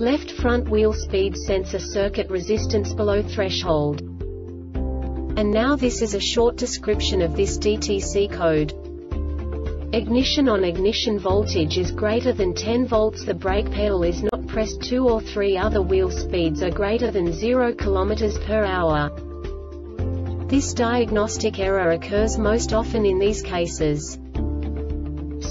left front wheel speed sensor circuit resistance below threshold. And now this is a short description of this DTC code. Ignition on ignition voltage is greater than 10 volts the brake pedal is not pressed 2 or 3 other wheel speeds are greater than 0 km per hour. This diagnostic error occurs most often in these cases.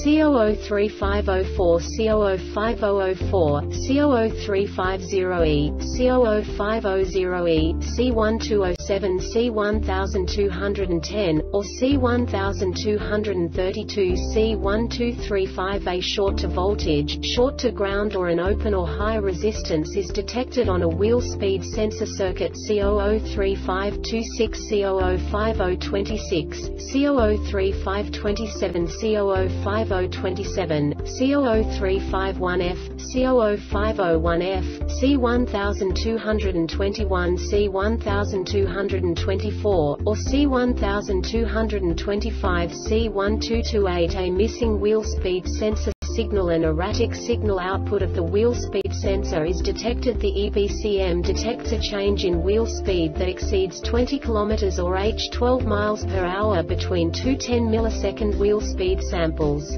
C003504 C00504, C00350E, C00500E, C1207 C1210, or C1232 C1235A short to voltage, short to ground or an open or high resistance is detected on a wheel speed sensor circuit C003526 C005026, C003527 C0050 C0027, C00351F, C00501F, C1221, C1224, or C1225 C1228 A missing wheel speed sensor signal and erratic signal output of the wheel speed sensor is detected the EBCM detects a change in wheel speed that exceeds 20 km or h 12 miles per hour between two 10 millisecond wheel speed samples.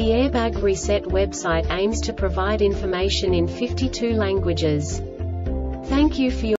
The Airbag Reset website aims to provide information in 52 languages. Thank you for your